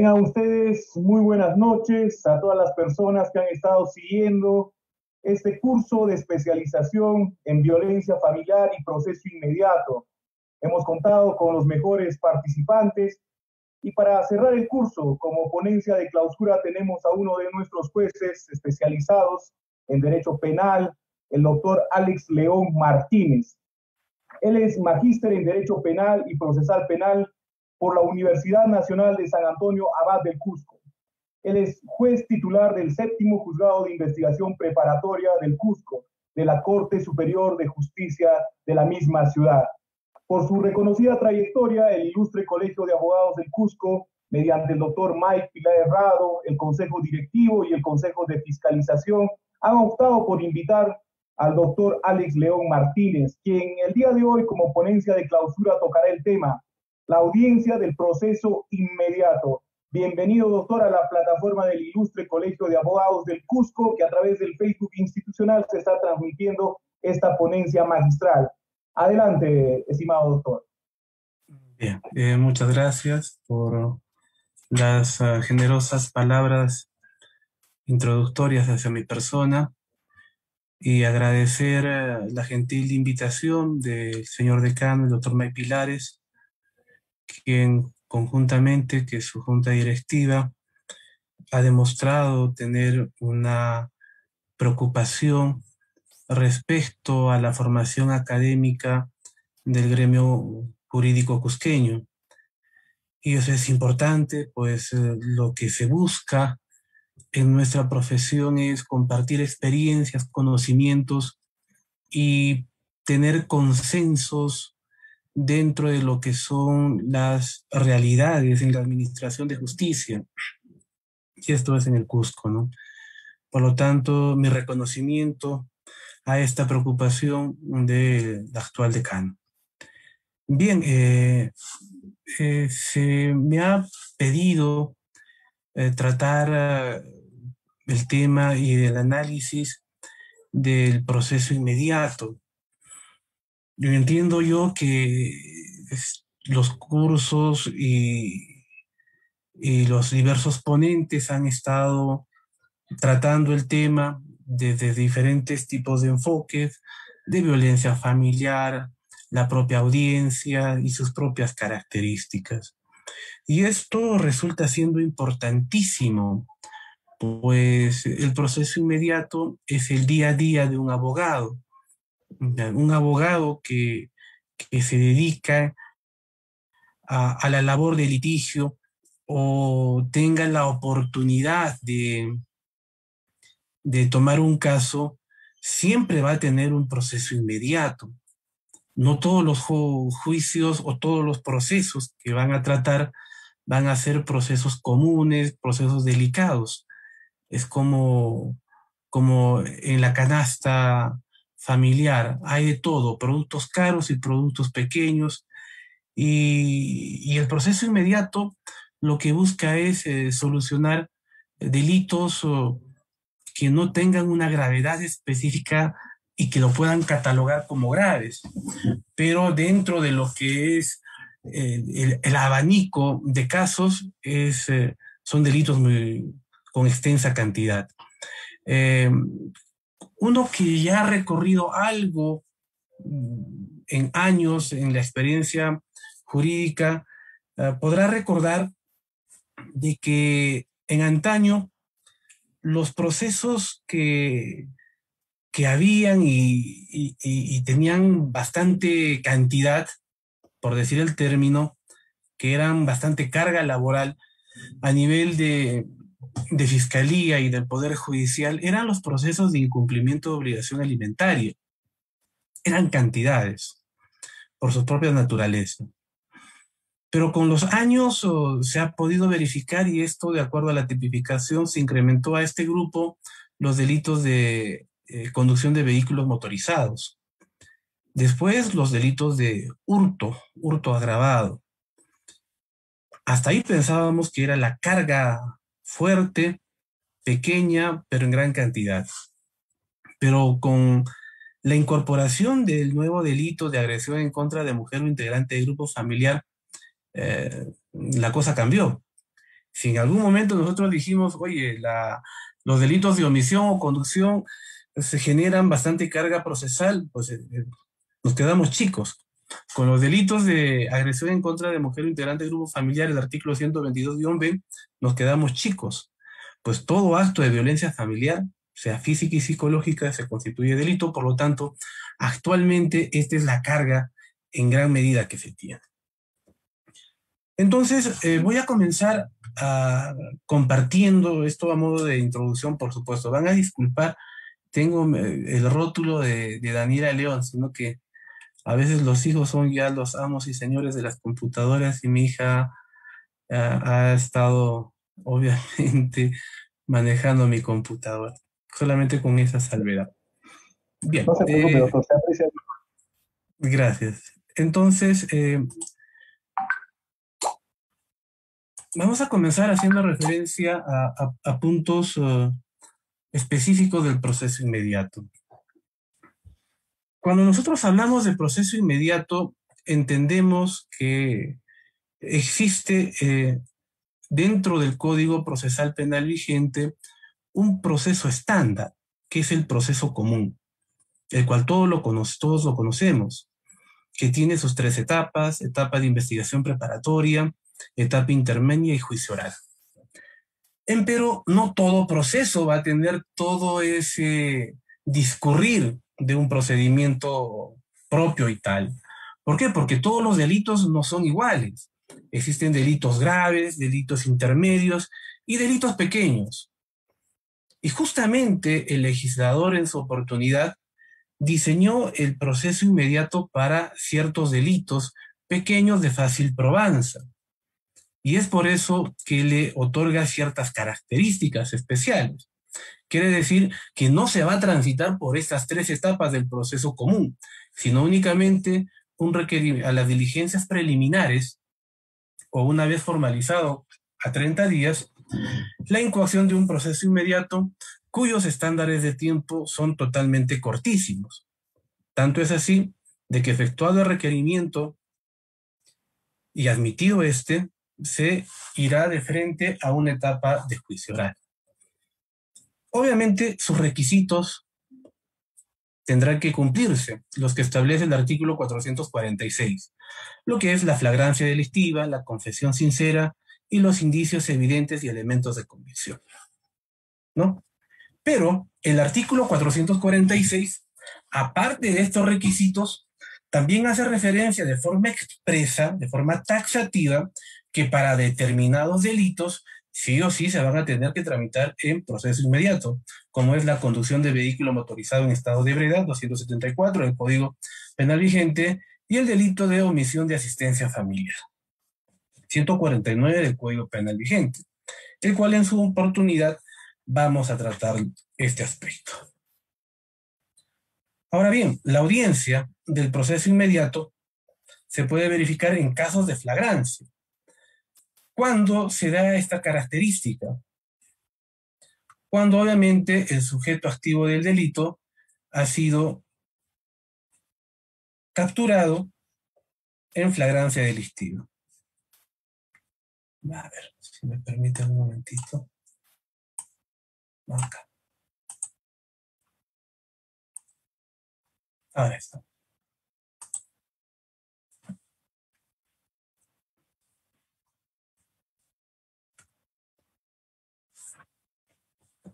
Tengan ustedes muy buenas noches a todas las personas que han estado siguiendo este curso de especialización en violencia familiar y proceso inmediato. Hemos contado con los mejores participantes y para cerrar el curso, como ponencia de clausura, tenemos a uno de nuestros jueces especializados en derecho penal, el doctor Alex León Martínez. Él es magíster en derecho penal y procesal penal por la Universidad Nacional de San Antonio Abad del Cusco. Él es juez titular del séptimo juzgado de investigación preparatoria del Cusco, de la Corte Superior de Justicia de la misma ciudad. Por su reconocida trayectoria, el ilustre Colegio de Abogados del Cusco, mediante el doctor Mike Pilar Herrado, el Consejo Directivo y el Consejo de Fiscalización, han optado por invitar al doctor Alex León Martínez, quien el día de hoy como ponencia de clausura tocará el tema la audiencia del proceso inmediato. Bienvenido, doctor, a la plataforma del Ilustre Colegio de Abogados del Cusco, que a través del Facebook institucional se está transmitiendo esta ponencia magistral. Adelante, estimado doctor. Bien, eh, muchas gracias por las uh, generosas palabras introductorias hacia mi persona y agradecer uh, la gentil invitación del señor decano, el doctor May Pilares, quien conjuntamente que su junta directiva ha demostrado tener una preocupación respecto a la formación académica del gremio jurídico cusqueño. Y eso es importante, pues eh, lo que se busca en nuestra profesión es compartir experiencias, conocimientos y tener consensos dentro de lo que son las realidades en la administración de justicia. Y esto es en el Cusco, ¿no? Por lo tanto, mi reconocimiento a esta preocupación del actual decano. Bien, eh, eh, se me ha pedido eh, tratar el tema y del análisis del proceso inmediato entiendo yo que los cursos y, y los diversos ponentes han estado tratando el tema desde diferentes tipos de enfoques, de violencia familiar, la propia audiencia y sus propias características. Y esto resulta siendo importantísimo, pues el proceso inmediato es el día a día de un abogado un abogado que, se dedica a, la labor de litigio o tenga la oportunidad de, de tomar un caso, siempre va a tener un proceso inmediato. No todos los juicios o todos los procesos que van a tratar van a ser procesos comunes, procesos delicados. Es como, como en la canasta familiar, hay de todo, productos caros y productos pequeños. Y, el proceso inmediato lo que busca es eh, solucionar delitos que no tengan una gravedad específica y que lo puedan catalogar como graves. Pero dentro de lo que es eh, el, abanico de casos, es, eh, son delitos muy, con extensa cantidad uno que ya ha recorrido algo mm, en años en la experiencia jurídica, eh, podrá recordar de que en antaño los procesos que, que habían y, tenían bastante cantidad, por decir el término, que eran bastante carga laboral a nivel de, de Fiscalía y del Poder Judicial eran los procesos de incumplimiento de obligación alimentaria. Eran cantidades, por su propia naturaleza. Pero con los años oh, se ha podido verificar, y esto de acuerdo a la tipificación, se incrementó a este grupo los delitos de eh, conducción de vehículos motorizados. Después los delitos de hurto, hurto agravado. Hasta ahí pensábamos que era la carga fuerte, pequeña, pero en gran cantidad. Pero con la incorporación del nuevo delito de agresión en contra de mujer o integrante de grupo familiar, eh, la cosa cambió. Si en algún momento nosotros dijimos, oye, la, los delitos de omisión o conducción se generan bastante carga procesal, pues eh, eh, nos quedamos chicos. Con los delitos de agresión en contra de mujer integrante de grupo familiar, el artículo 122-B, nos quedamos chicos. Pues todo acto de violencia familiar, sea física y psicológica, se constituye delito, por lo tanto, actualmente esta es la carga en gran medida que se tiene. Entonces, eh, voy a comenzar a, compartiendo esto a modo de introducción, por supuesto. Van a disculpar, tengo eh, el rótulo de, de Daniela León, sino que a veces los hijos son ya los amos y señores de las computadoras y mi hija ha estado obviamente manejando mi computadora, solamente con esa salvedad. Bien. Eh, gracias. Entonces, eh, vamos a comenzar haciendo referencia a, puntos uh, específicos del proceso inmediato. Cuando nosotros hablamos de proceso inmediato, entendemos que existe eh, dentro del Código Procesal Penal vigente un proceso estándar, que es el proceso común, el cual todos lo, todos lo conocemos, que tiene sus tres etapas, etapa de investigación preparatoria, etapa intermedia y juicio oral. Pero no todo proceso va a tener todo ese discurrir de un procedimiento propio y tal. ¿Por qué? Porque todos los delitos no son iguales. Existen delitos graves, delitos intermedios y delitos pequeños. Y justamente el legislador en su oportunidad diseñó el proceso inmediato para ciertos delitos pequeños de fácil probanza. Y es por eso que le otorga ciertas características especiales. Quiere decir que no se va a transitar por estas tres etapas del proceso común, sino únicamente un a las diligencias preliminares o una vez formalizado a 30 días, la incoación de un proceso inmediato cuyos estándares de tiempo son totalmente cortísimos. Tanto es así de que efectuado el requerimiento y admitido este, se irá de frente a una etapa de juicio oral. Obviamente sus requisitos tendrán que cumplirse, los que establece el artículo 446, lo que es la flagrancia delictiva, la confesión sincera y los indicios evidentes y elementos de convicción. ¿No? Pero el artículo 446, aparte de estos requisitos, también hace referencia de forma expresa, de forma taxativa, que para determinados delitos sí o sí se van a tener que tramitar en proceso inmediato, como es la conducción de vehículo motorizado en estado de ebriedad, 274 del Código Penal vigente, y el delito de omisión de asistencia familiar, 149 del Código Penal vigente, el cual en su oportunidad vamos a tratar este aspecto. Ahora bien, la audiencia del proceso inmediato se puede verificar en casos de flagrancia, ¿Cuándo se da esta característica? Cuando obviamente el sujeto activo del delito ha sido capturado en flagrancia delictiva. A ver, si me permite un momentito. Acá. Ahora está.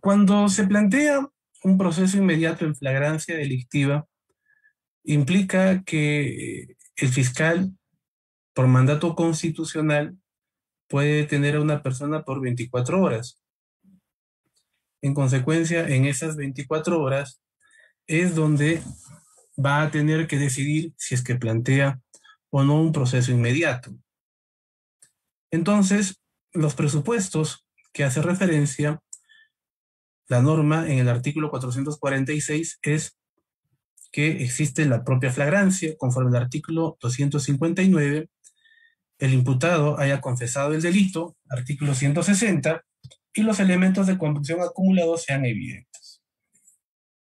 Cuando se plantea un proceso inmediato en flagrancia delictiva, implica que el fiscal, por mandato constitucional, puede detener a una persona por 24 horas. En consecuencia, en esas 24 horas es donde va a tener que decidir si es que plantea o no un proceso inmediato. Entonces, los presupuestos que hace referencia la norma en el artículo 446 es que existe la propia flagrancia, conforme al artículo 259, el imputado haya confesado el delito, artículo 160, y los elementos de convicción acumulados sean evidentes.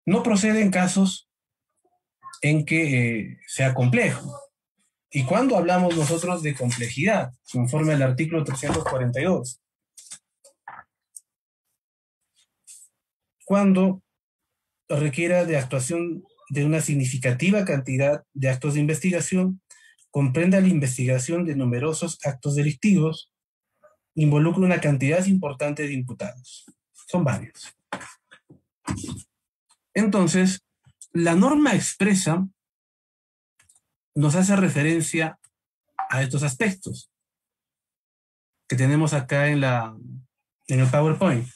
No procede en casos en que eh, sea complejo. ¿Y cuando hablamos nosotros de complejidad? Conforme al artículo 342 cuando requiera de actuación de una significativa cantidad de actos de investigación, comprenda la investigación de numerosos actos delictivos, involucra una cantidad importante de imputados. Son varios. Entonces, la norma expresa nos hace referencia a estos aspectos que tenemos acá en, la, en el PowerPoint,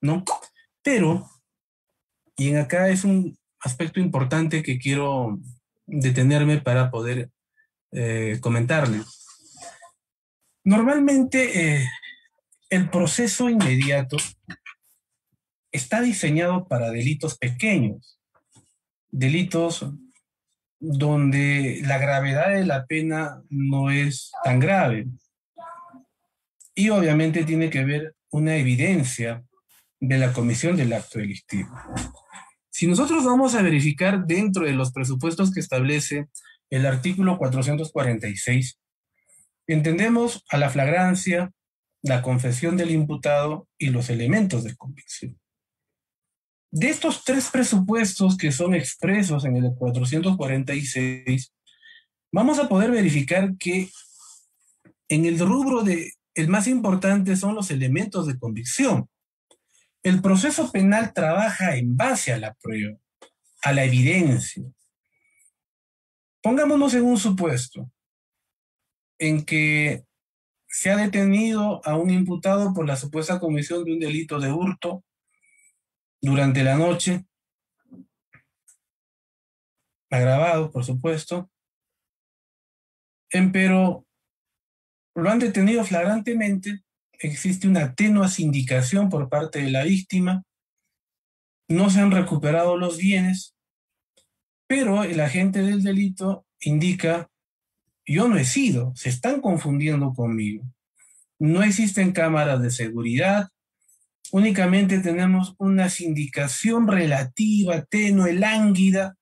¿no? Pero, y en acá es un aspecto importante que quiero detenerme para poder eh, comentarles. Normalmente, eh, el proceso inmediato está diseñado para delitos pequeños, delitos donde la gravedad de la pena no es tan grave. Y obviamente tiene que haber una evidencia de la comisión del acto delictivo. Si nosotros vamos a verificar dentro de los presupuestos que establece el artículo 446, entendemos a la flagrancia, la confesión del imputado y los elementos de convicción. De estos tres presupuestos que son expresos en el 446, vamos a poder verificar que en el rubro de el más importante son los elementos de convicción. El proceso penal trabaja en base a la prueba, a la evidencia. Pongámonos en un supuesto en que se ha detenido a un imputado por la supuesta comisión de un delito de hurto durante la noche, agravado, por supuesto, pero lo han detenido flagrantemente, existe una tenua sindicación por parte de la víctima, no se han recuperado los bienes, pero el agente del delito indica, yo no he sido, se están confundiendo conmigo. No existen cámaras de seguridad, únicamente tenemos una sindicación relativa, tenue, lánguida,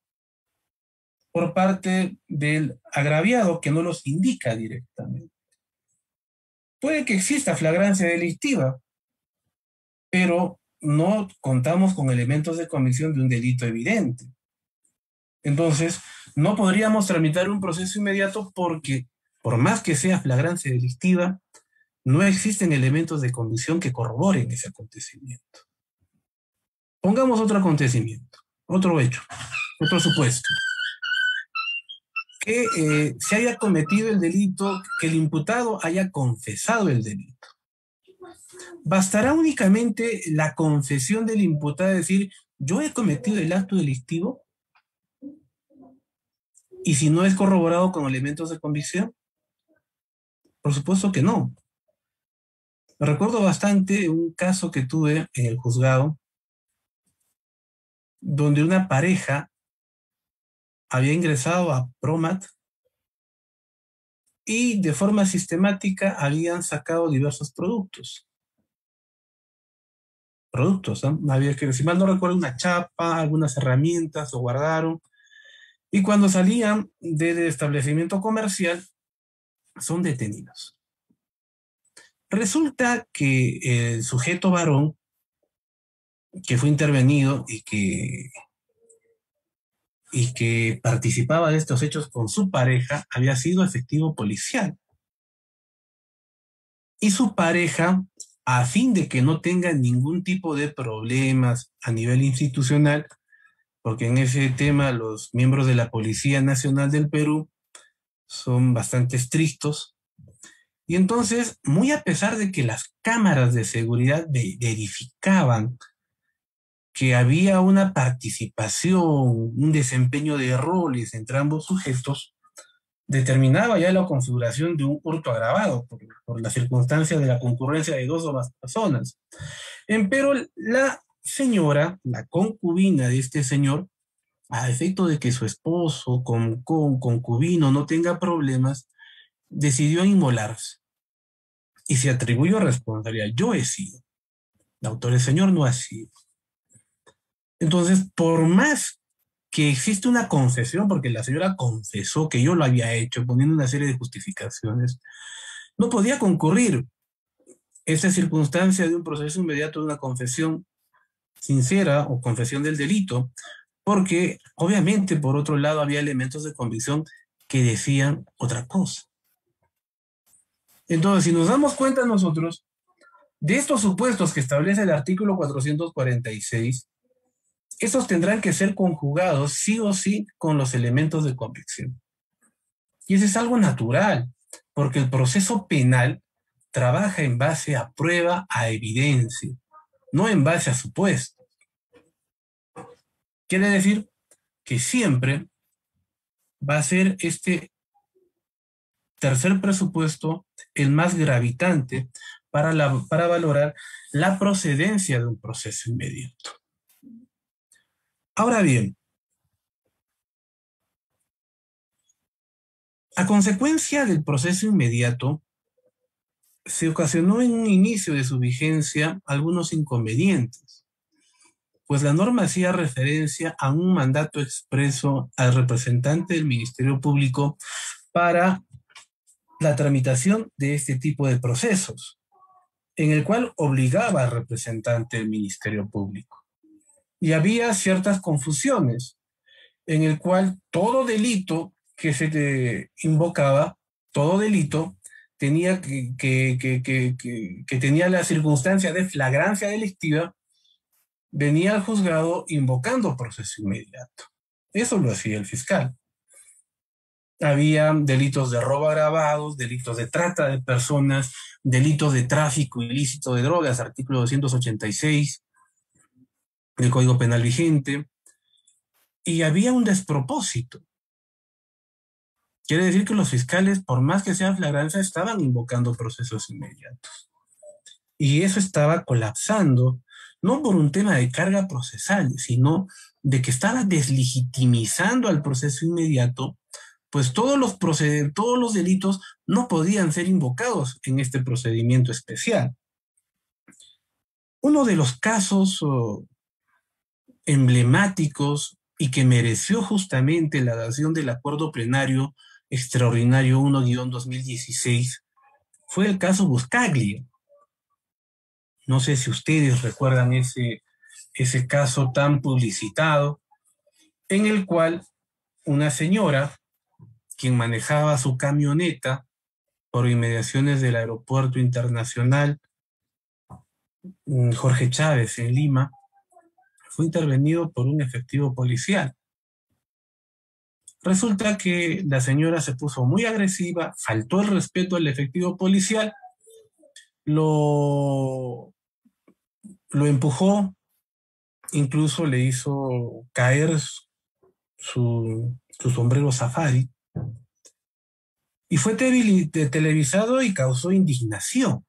por parte del agraviado que no los indica directamente. Puede que exista flagrancia delictiva, pero no contamos con elementos de comisión de un delito evidente. Entonces, no podríamos tramitar un proceso inmediato porque, por más que sea flagrancia delictiva, no existen elementos de condición que corroboren ese acontecimiento. Pongamos otro acontecimiento, otro hecho, otro supuesto. Que eh, se haya cometido el delito, que el imputado haya confesado el delito. ¿Bastará únicamente la confesión del imputado decir, yo he cometido el acto delictivo? ¿Y si no es corroborado con elementos de convicción? Por supuesto que no. Recuerdo bastante un caso que tuve en el juzgado donde una pareja había ingresado a Promat y de forma sistemática habían sacado diversos productos. Productos. Había que, si mal no recuerdo, una chapa, algunas herramientas, lo guardaron. Y cuando salían del establecimiento comercial, son detenidos. Resulta que el sujeto varón que fue intervenido y que, y que participaba de estos hechos con su pareja había sido efectivo policial. Y su pareja, a fin de que no tenga ningún tipo de problemas a nivel institucional, porque en ese tema los miembros de la Policía Nacional del Perú son bastante estrictos, y entonces, muy a pesar de que las cámaras de seguridad verificaban que había una participación, un desempeño de roles entre ambos sujetos, determinaba ya la configuración de un hurto agravado por, por la circunstancia de la concurrencia de dos o más personas. Pero la señora, la concubina de este señor, a efecto de que su esposo con concubino no tenga problemas, decidió inmolarse y se atribuyó responsabilidad. Yo he sido. El autor del Señor no ha sido. Entonces, por más que existe una confesión, porque la señora confesó que yo lo había hecho, poniendo una serie de justificaciones, no podía concurrir esa circunstancia de un proceso inmediato de una confesión sincera o confesión del delito, porque obviamente por otro lado había elementos de convicción que decían otra cosa. Entonces, si nos damos cuenta nosotros de estos supuestos que establece el artículo 446, estos tendrán que ser conjugados sí o sí con los elementos de convicción. Y eso es algo natural, porque el proceso penal trabaja en base a prueba, a evidencia, no en base a supuestos. Quiere decir que siempre va a ser este tercer presupuesto el más gravitante para, para valorar la procedencia de un proceso inmediato. Ahora bien, a consecuencia del proceso inmediato, se ocasionó en un inicio de su vigencia algunos inconvenientes, pues la norma hacía referencia a un mandato expreso al representante del Ministerio Público para la tramitación de este tipo de procesos, en el cual obligaba al representante del Ministerio Público. Y había ciertas confusiones, en el cual todo delito que se invocaba, todo delito tenía que, que, tenía la circunstancia de flagrancia delictiva, venía al juzgado invocando proceso inmediato. Eso lo hacía el fiscal. Había delitos de robo agravados, delitos de trata de personas, delitos de tráfico ilícito de drogas, artículo 286 del Código Penal vigente, y había un despropósito. Quiere decir que los fiscales, por más que sea flagrancia, estaban invocando procesos inmediatos. Y eso estaba colapsando, no por un tema de carga procesal, sino de que estaba deslegitimizando al proceso inmediato, pues todos los, todos los delitos no podían ser invocados en este procedimiento especial. Uno de los casos emblemáticos y que mereció justamente la dación del acuerdo plenario extraordinario 1-2016 fue el caso Buscaglia. No sé si ustedes recuerdan ese, ese caso tan publicitado, en el cual una señora, quien manejaba su camioneta por inmediaciones del aeropuerto internacional mm, Jorge Chávez en Lima, fue intervenido por un efectivo policial. Resulta que la señora se puso muy agresiva, faltó el respeto al efectivo policial, lo, lo empujó, incluso le hizo caer su, su sombrero safari y fue televisado y causó indignación.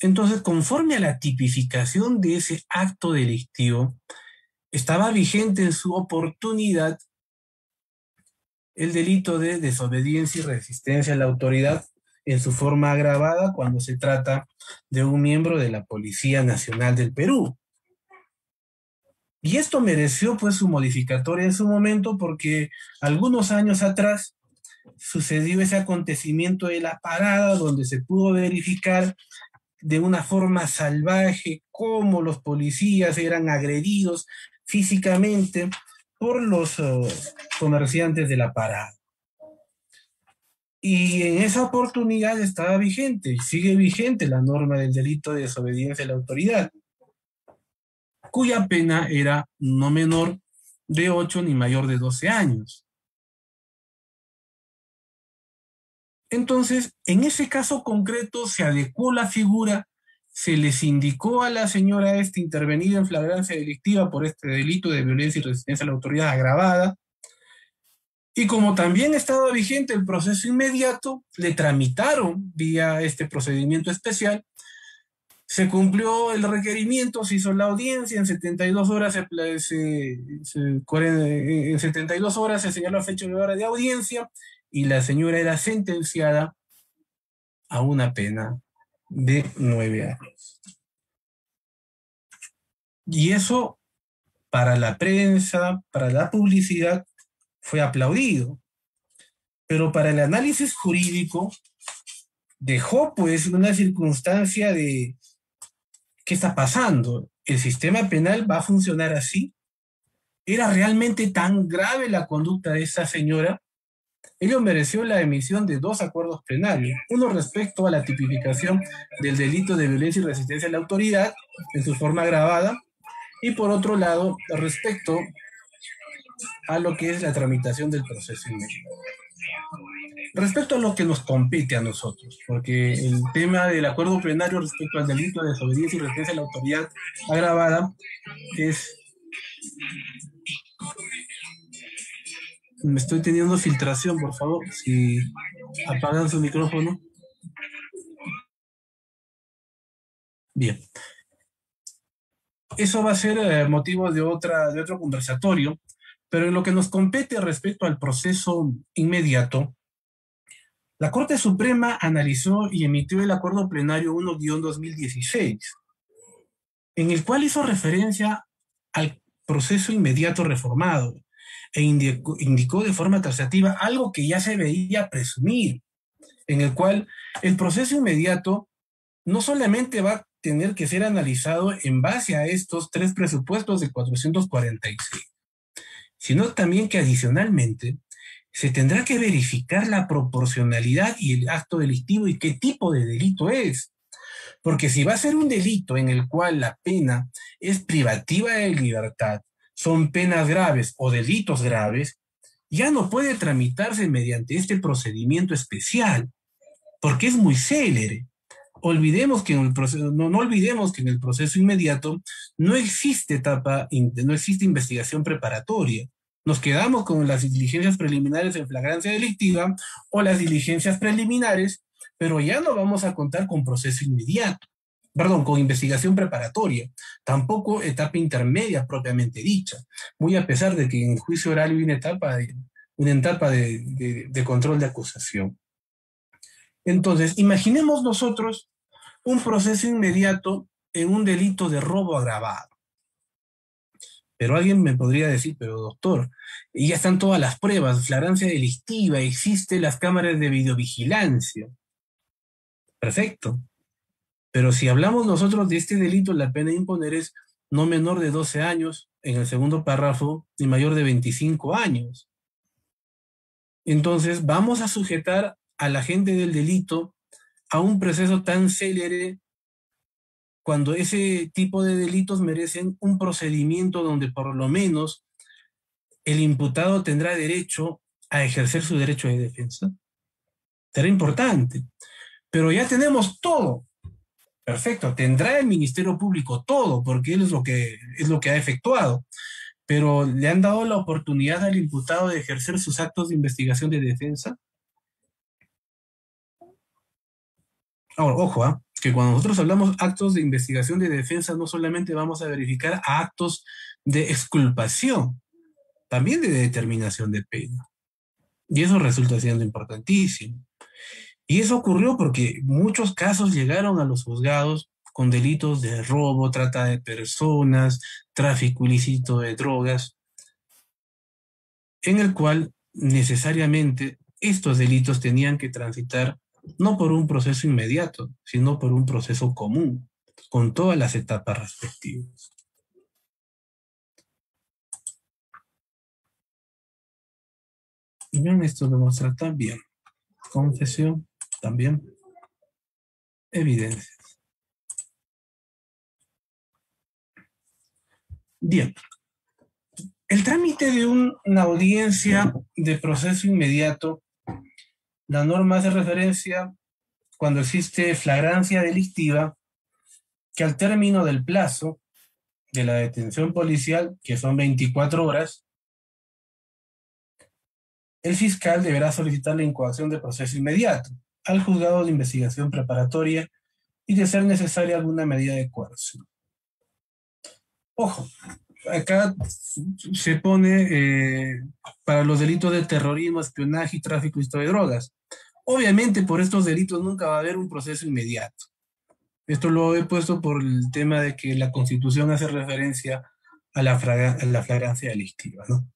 Entonces, conforme a la tipificación de ese acto delictivo, estaba vigente en su oportunidad el delito de desobediencia y resistencia a la autoridad en su forma agravada cuando se trata de un miembro de la Policía Nacional del Perú. Y esto mereció pues su modificatoria en su momento porque algunos años atrás sucedió ese acontecimiento de la parada donde se pudo verificar de una forma salvaje cómo los policías eran agredidos físicamente por los eh, comerciantes de la parada. Y en esa oportunidad estaba vigente, sigue vigente la norma del delito de desobediencia a la autoridad, cuya pena era no menor de 8 ni mayor de 12 años. Entonces, en ese caso concreto se adecuó la figura se les indicó a la señora esta intervenida en flagrancia delictiva por este delito de violencia y resistencia a la autoridad agravada. Y como también estaba vigente el proceso inmediato, le tramitaron vía este procedimiento especial. Se cumplió el requerimiento, se hizo la audiencia, en 72 horas se, en 72 horas se señaló la fecha de hora de audiencia y la señora era sentenciada a una pena de nueve años. Y eso para la prensa, para la publicidad, fue aplaudido. Pero para el análisis jurídico dejó pues una circunstancia de qué está pasando. ¿el sistema penal va a funcionar así? ¿Era realmente tan grave la conducta de esa señora? Ello mereció la emisión de dos acuerdos penales, uno respecto a la tipificación del delito de violencia y resistencia a la autoridad en su forma agravada, y por otro lado, respecto a lo que es la tramitación del proceso. Respecto a lo que nos compete a nosotros, porque el tema del acuerdo plenario respecto al delito de desobediencia y resistencia a la autoridad agravada es... Me estoy teniendo filtración, por favor, si apagan su micrófono. Bien. Eso va a ser eh, motivo de, otra, de otro conversatorio, pero en lo que nos compete respecto al proceso inmediato, la Corte Suprema analizó y emitió el Acuerdo Plenario 1-2016, en el cual hizo referencia al proceso inmediato reformado e indicó, de forma taxativa algo que ya se veía presumir, en el cual el proceso inmediato no solamente va a tener que ser analizado en base a estos tres presupuestos de 446, sino también que adicionalmente se tendrá que verificar la proporcionalidad y el acto delictivo y qué tipo de delito es. Porque si va a ser un delito en el cual la pena es privativa de libertad, son penas graves o delitos graves, ya no puede tramitarse mediante este procedimiento especial, porque es muy célere. Olvidemos que en el proceso, no, no olvidemos que en el proceso inmediato no existe etapa, no existe investigación preparatoria nos quedamos con las diligencias preliminares en flagrancia delictiva o las diligencias preliminares, pero ya no vamos a contar con proceso inmediato, perdón, con investigación preparatoria, tampoco etapa intermedia propiamente dicha, muy a pesar de que en juicio oral hay una etapa de, una etapa de, control de acusación. Entonces, imaginemos nosotros un proceso inmediato en un delito de robo agravado. Pero alguien me podría decir, pero doctor, ya están todas las pruebas, flagrancia delictiva, existen las cámaras de videovigilancia. Perfecto. Pero si hablamos nosotros de este delito, la pena a imponer es no menor de 12 años, en el segundo párrafo, ni mayor de 25 años. Entonces, vamos a sujetar a la gente del delito a un proceso tan célere cuando ese tipo de delitos merecen un procedimiento donde por lo menos el imputado tendrá derecho a ejercer su derecho de defensa. Será importante. Pero ya tenemos todo. Perfecto, tendrá el Ministerio Público todo, porque él es lo que, es lo que ha efectuado. Pero le han dado la oportunidad al imputado de ejercer sus actos de investigación de defensa. Ahora, ojo, ¿ah? que cuando nosotros hablamos actos de investigación de defensa, no solamente vamos a verificar actos de exculpación, también de determinación de pena. Y eso resulta siendo importantísimo. Y eso ocurrió porque muchos casos llegaron a los juzgados con delitos de robo, trata de personas, tráfico ilícito de drogas, en el cual necesariamente estos delitos tenían que transitar no por un proceso inmediato, sino por un proceso común, con todas las etapas respectivas. Bien, esto lo también. Confesión, también. Evidencias. Bien. El trámite de una audiencia de proceso inmediato la norma hace referencia cuando existe flagrancia delictiva que al término del plazo de la detención policial, que son 24 horas, el fiscal deberá solicitar la incoación de proceso inmediato al juzgado de investigación preparatoria y de ser necesaria alguna medida de coerción. Ojo, acá se pone eh, para los delitos de terrorismo, espionaje y tráfico de drogas. Obviamente por estos delitos nunca va a haber un proceso inmediato. Esto lo he puesto por el tema de que la Constitución hace referencia a la, flagrancia delictiva, ¿no?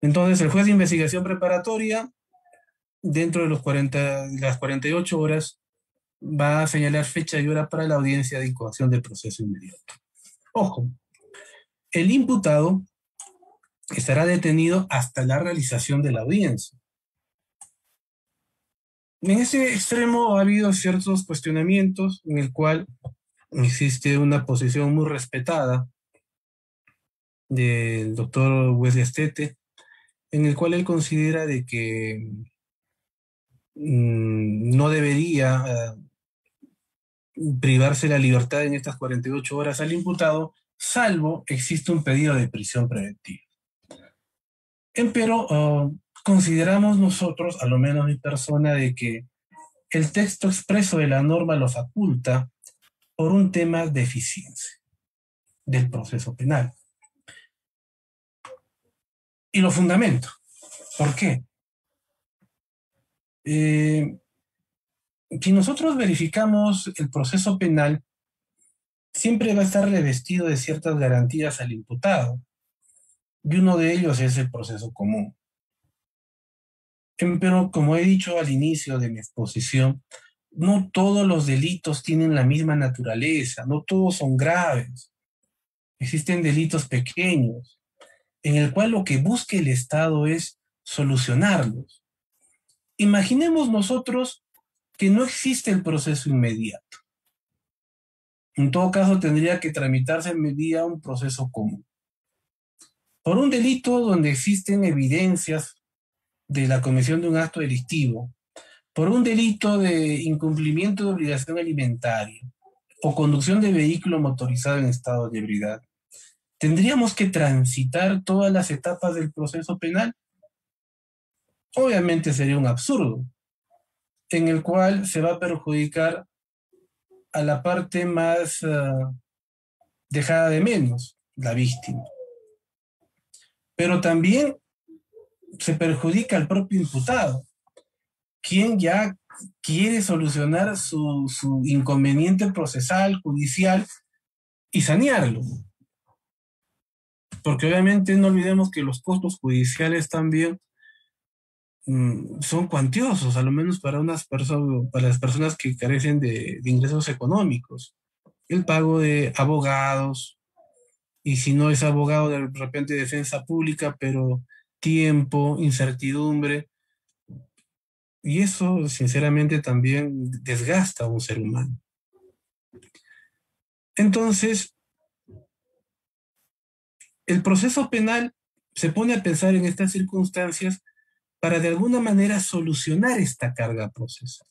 Entonces, el juez de investigación preparatoria, dentro de los 40, las 48 horas, va a señalar fecha y hora para la audiencia de incoación del proceso inmediato. Ojo, el imputado estará detenido hasta la realización de la audiencia. En ese extremo ha habido ciertos cuestionamientos en el cual existe una posición muy respetada del doctor Wesley Estete, en el cual él considera de que no debería eh, privarse la libertad en estas 48 horas al imputado, salvo existe un pedido de prisión preventiva. Pero oh, consideramos nosotros, a lo menos mi persona, de que el texto expreso de la norma lo faculta por un tema de eficiencia del proceso penal. Y lo fundamento. ¿Por qué? Eh, si nosotros verificamos el proceso penal, siempre va a estar revestido de ciertas garantías al imputado. Y uno de ellos es el proceso común. Pero como he dicho al inicio de mi exposición, no todos los delitos tienen la misma naturaleza, no todos son graves. Existen delitos pequeños, en el cual lo que busca el Estado es solucionarlos. Imaginemos nosotros que no existe el proceso inmediato. En todo caso, tendría que tramitarse en medida un proceso común. Por un delito donde existen evidencias de la comisión de un acto delictivo, por un delito de incumplimiento de obligación alimentaria o conducción de vehículo motorizado en estado de ebriedad, ¿tendríamos que transitar todas las etapas del proceso penal? Obviamente sería un absurdo, en el cual se va a perjudicar a la parte más ah, dejada de menos, la víctima. Pero también se perjudica al propio imputado, quien ya quiere solucionar su, su inconveniente procesal, judicial y sanearlo. Porque obviamente no olvidemos que los costos judiciales también son cuantiosos, a lo menos para, unas personas, para las personas que carecen de, de ingresos económicos. El pago de abogados, y si no es abogado de repente defensa pública, pero tiempo, incertidumbre. Y eso, sinceramente, también desgasta a un ser humano. Entonces, el proceso penal se pone a pensar en estas circunstancias para de alguna manera solucionar esta carga procesal.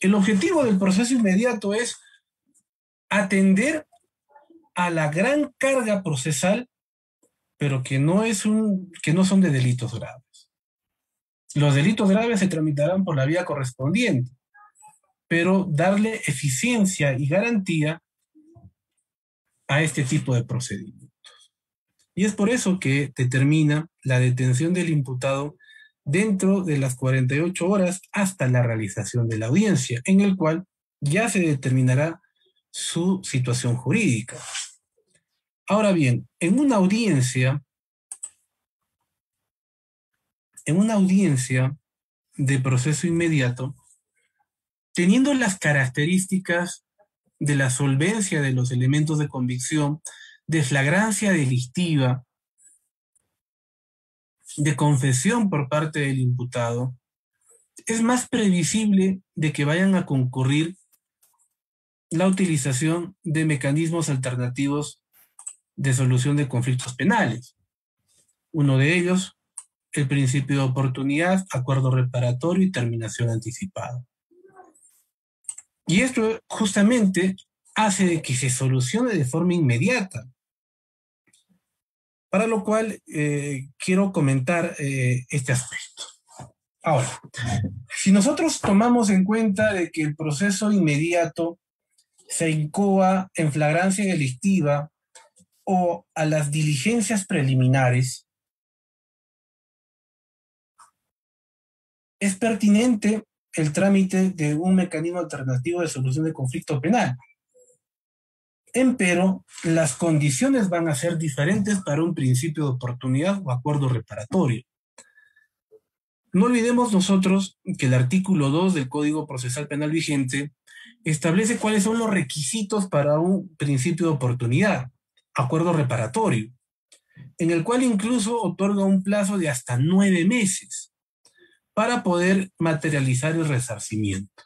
El objetivo del proceso inmediato es atender a la gran carga procesal pero que no, es un, que no son de delitos graves. Los delitos graves se tramitarán por la vía correspondiente, pero darle eficiencia y garantía a este tipo de procedimientos. Y es por eso que determina la detención del imputado dentro de las 48 horas hasta la realización de la audiencia, en el cual ya se determinará su situación jurídica. Ahora bien, en una audiencia, en una audiencia de proceso inmediato, teniendo las características de la solvencia de los elementos de convicción, de flagrancia delictiva, de confesión por parte del imputado, es más previsible de que vayan a concurrir la utilización de mecanismos alternativos de solución de conflictos penales. Uno de ellos, el principio de oportunidad, acuerdo reparatorio y terminación anticipada. Y esto justamente hace de que se solucione de forma inmediata. Para lo cual eh, quiero comentar eh, este aspecto. Ahora, si nosotros tomamos en cuenta de que el proceso inmediato se incoa en flagrancia delictiva o a las diligencias preliminares, es pertinente el trámite de un mecanismo alternativo de solución de conflicto penal. Empero, las condiciones van a ser diferentes para un principio de oportunidad o acuerdo reparatorio. No olvidemos nosotros que el artículo 2 del Código Procesal Penal vigente establece cuáles son los requisitos para un principio de oportunidad, acuerdo reparatorio, en el cual incluso otorga un plazo de hasta nueve meses para poder materializar el resarcimiento.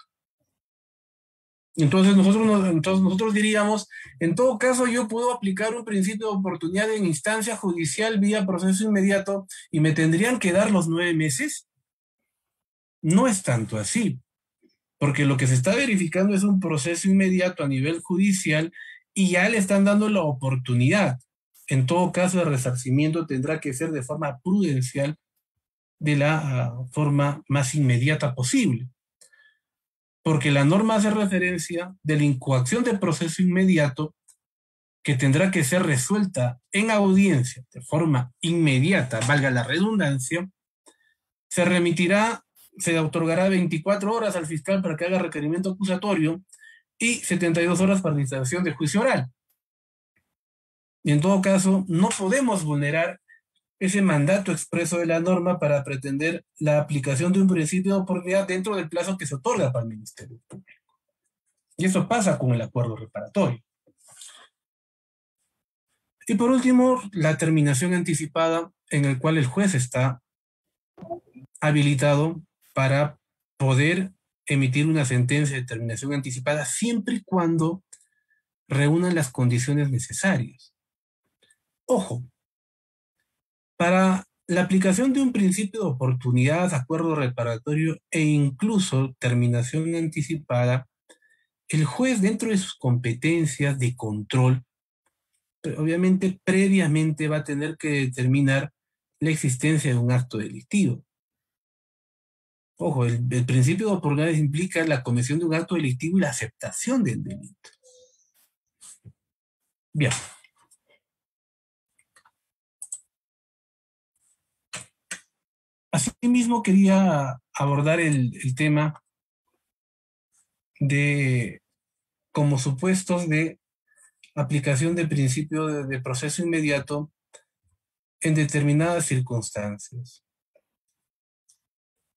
Entonces nosotros, nosotros diríamos, en todo caso yo puedo aplicar un principio de oportunidad en instancia judicial vía proceso inmediato y me tendrían que dar los nueve meses. No es tanto así, porque lo que se está verificando es un proceso inmediato a nivel judicial y ya le están dando la oportunidad. En todo caso, el resarcimiento tendrá que ser de forma prudencial de la ah, forma más inmediata posible porque la norma hace referencia de la incoacción del proceso inmediato que tendrá que ser resuelta en audiencia de forma inmediata, valga la redundancia, se remitirá, se otorgará 24 horas al fiscal para que haga requerimiento acusatorio y 72 horas para la instalación de juicio oral. Y en todo caso, no podemos vulnerar ese mandato expreso de la norma para pretender la aplicación de un principio de oportunidad dentro del plazo que se otorga para el Ministerio Público. Y eso pasa con el acuerdo reparatorio. Y por último, la terminación anticipada en el cual el juez está habilitado para poder emitir una sentencia de terminación anticipada siempre y cuando reúnan las condiciones necesarias. Ojo, para la aplicación de un principio de oportunidad, acuerdo reparatorio e incluso terminación anticipada, el juez dentro de sus competencias de control, obviamente previamente va a tener que determinar la existencia de un acto delictivo. Ojo, el, el principio de oportunidad implica la comisión de un acto delictivo y la aceptación del delito. Bien. Asimismo, quería abordar el, tema de como supuestos de aplicación del principio de, proceso inmediato en determinadas circunstancias,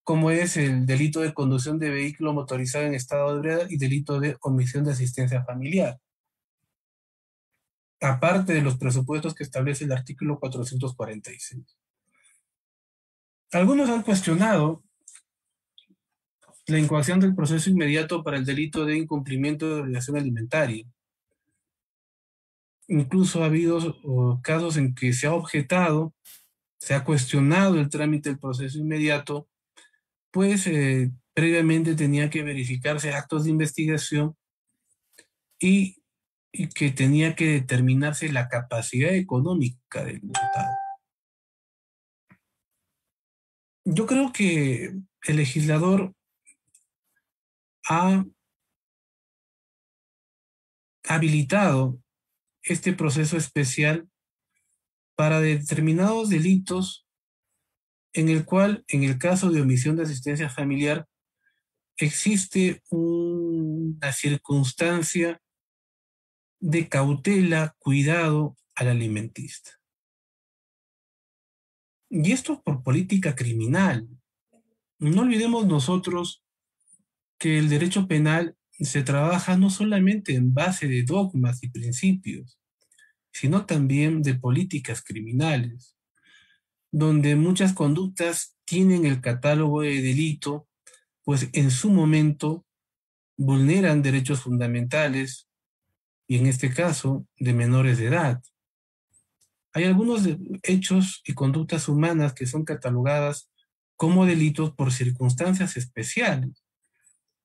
como es el delito de conducción de vehículo motorizado en estado de ebriedad y delito de omisión de asistencia familiar. Aparte de los presupuestos que establece el artículo 446. Algunos han cuestionado la incoación del proceso inmediato para el delito de incumplimiento de obligación alimentaria. Incluso ha habido casos en que se ha objetado, se ha cuestionado el trámite del proceso inmediato, pues eh, previamente tenía que verificarse actos de investigación y, y que tenía que determinarse la capacidad económica del Estado yo creo que el legislador ha habilitado este proceso especial para determinados delitos en el cual, en el caso de omisión de asistencia familiar, existe una circunstancia de cautela, cuidado al alimentista. Y esto por política criminal. No olvidemos nosotros que el derecho penal se trabaja no solamente en base de dogmas y principios, sino también de políticas criminales, donde muchas conductas tienen el catálogo de delito, pues en su momento vulneran derechos fundamentales, y en este caso de menores de edad. Hay algunos hechos y conductas humanas que son catalogadas como delitos por circunstancias especiales.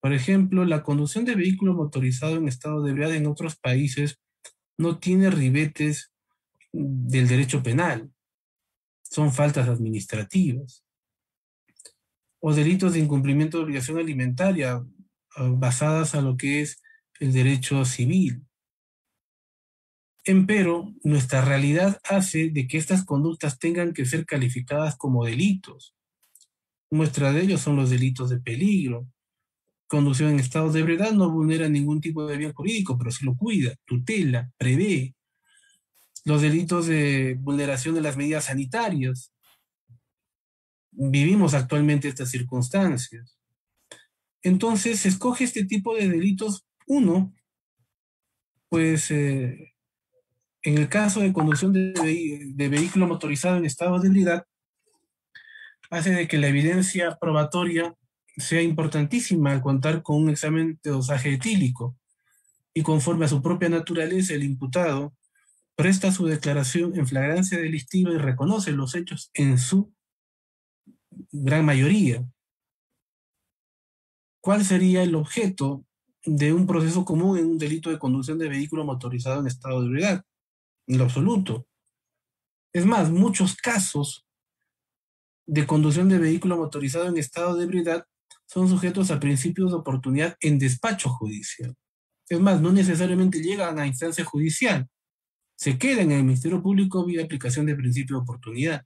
Por ejemplo, la conducción de vehículo motorizado en estado de ebriedad en otros países no tiene ribetes del derecho penal. Son faltas administrativas. O delitos de incumplimiento de obligación alimentaria ah, basadas a lo que es el derecho civil. Empero, nuestra realidad hace de que estas conductas tengan que ser calificadas como delitos. Muestra de ellos son los delitos de peligro. Conducción en estado de ebriedad no vulnera ningún tipo de bien jurídico, pero se lo cuida, tutela, prevé. Los delitos de vulneración de las medidas sanitarias. Vivimos actualmente estas circunstancias. Entonces se escoge este tipo de delitos, uno, pues eh, en el caso de conducción de, vehículo motorizado en estado de ebriedad, hace de que la evidencia probatoria sea importantísima al contar con un examen de dosaje etílico y conforme a su propia naturaleza el imputado presta su declaración en flagrancia delictiva y reconoce los hechos en su gran mayoría. ¿Cuál sería el objeto de un proceso común en un delito de conducción de vehículo motorizado en estado de ebriedad? En lo absoluto. Es más, muchos casos de conducción de vehículo motorizado en estado de ebriedad son sujetos a principios de oportunidad en despacho judicial. Es más, no necesariamente llegan a instancia judicial, se quedan en el Ministerio Público vía aplicación de principio de oportunidad.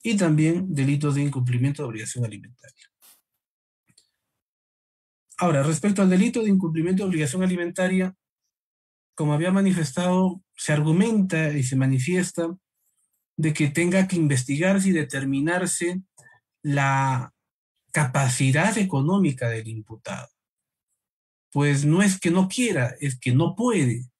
Y también delitos de incumplimiento de obligación alimentaria. Ahora, respecto al delito de incumplimiento de obligación alimentaria, como había manifestado, se argumenta y se manifiesta de que tenga que investigarse y determinarse la capacidad económica del imputado. Pues no es que no quiera, es que no puede.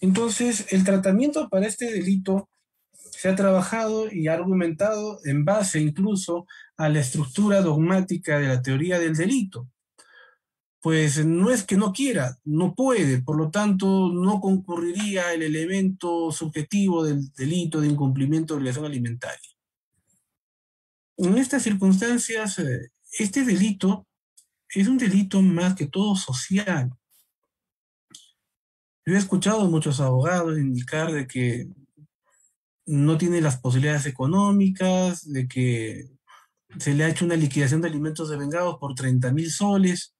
Entonces, el tratamiento para este delito se ha trabajado y argumentado en base incluso a la estructura dogmática de la teoría del delito. Pues no es que no quiera, no puede, por lo tanto no concurriría el elemento subjetivo del delito de incumplimiento de obligación alimentaria. En estas circunstancias, eh, este delito es un delito más que todo social. Yo he escuchado a muchos abogados indicar de que no tiene las posibilidades económicas, de que se le ha hecho una liquidación de alimentos devengados por 30 mil soles